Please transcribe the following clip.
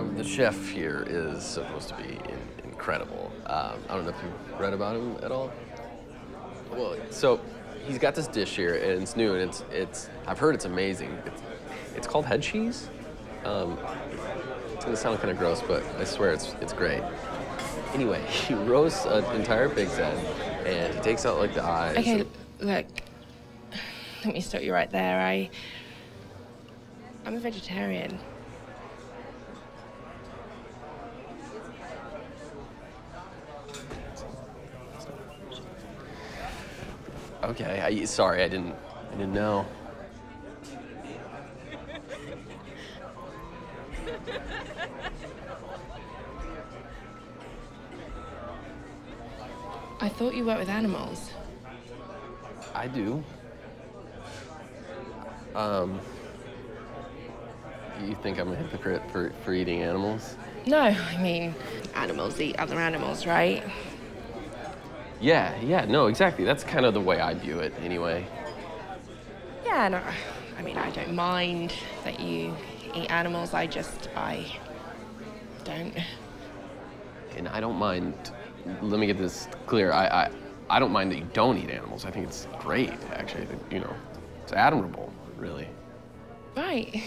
the chef here is supposed to be in, incredible. Um, I don't know if you've read about him at all. Well, so he's got this dish here, and it's new, and it's it's. I've heard it's amazing. It's, it's called head cheese. Um, it's gonna sound kind of gross, but I swear it's it's great. Anyway, he roasts an entire pig's head, and he takes out like the eyes. Okay, look. Let me stop you right there. I. I'm a vegetarian. Okay, I, sorry, I didn't I didn't know. I thought you worked with animals. I do. Um, you think I'm a hypocrite for, for eating animals? No, I mean, animals eat other animals, right? Yeah, yeah, no, exactly. That's kind of the way I view it, anyway. Yeah, no, uh, I mean, I don't mind that you eat animals. I just, I don't. And I don't mind. Let me get this clear. I, I, I don't mind that you don't eat animals. I think it's great, actually. Think, you know, it's admirable, really. Right.